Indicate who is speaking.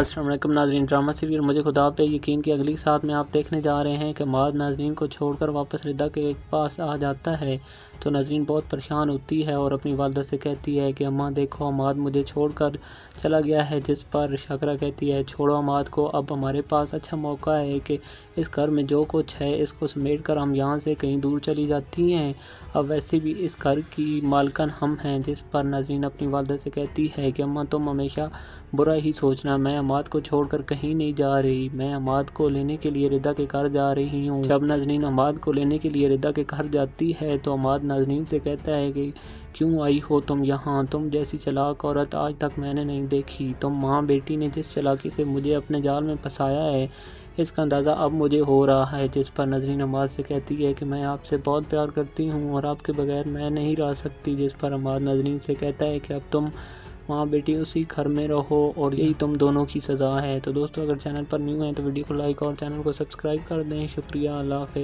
Speaker 1: असलम नाजरीन, drama serial मुझे खुदा पे यकीन की अगली साथ में आप देखने जा रहे हैं कि माद नाजरीन को छोड़कर वापस रिदा के पास आ जाता है। तो नजरीन बहुत परेशान होती है और अपनी वालदा से कहती है कि अम्मा देखो, अमाद मुझे छोड़कर चला गया है। जिस पर शकरा कहती है, छोड़ो अमाद को, अब हमारे पास अच्छा मौका है कि इस घर में जो कुछ है, इसको समेट कर हम यहाँ से कहीं दूर चली जाती हैं। अब वैसे भी इस घर की मालकन हम हैं, जिस पर नजरीन अपनी वालदा से कहती है कि अम्मा तुम हमेशा बुरा ही सोचना, मैं अमाद को छोड़कर कहीं नहीं जा रही। मैं अमाद को लेने के लिए रिदा के घर जा रही हूँ। जब नजरीन अमाद को लेने के लिए रिदा के घर जाती है तो अमाद नाजनीन से कहता है कि, क्यों आई हो तुम यहाँ? तुम जैसी चलाक औरत आज तक मैंने नहीं देखी। तुम माँ बेटी ने जिस चलाकी से मुझे अपने जाल में फंसाया है, इसका अंदाज़ा अब मुझे हो रहा है। जिस पर नजरीन अमाद से कहती है कि, मैं आपसे बहुत प्यार करती हूँ और आपके बगैर मैं नहीं रह सकती। जिस पर अमाद नजरीन से कहता है कि, अब तुम माँ बेटी, उसी घर में रहो और यही तुम दोनों की सज़ा है। तो दोस्तों, अगर चैनल पर न्यू है तो वीडियो को लाइक और चैनल को सब्सक्राइब कर दें। शुक्रिया, अल्लाह हाफ़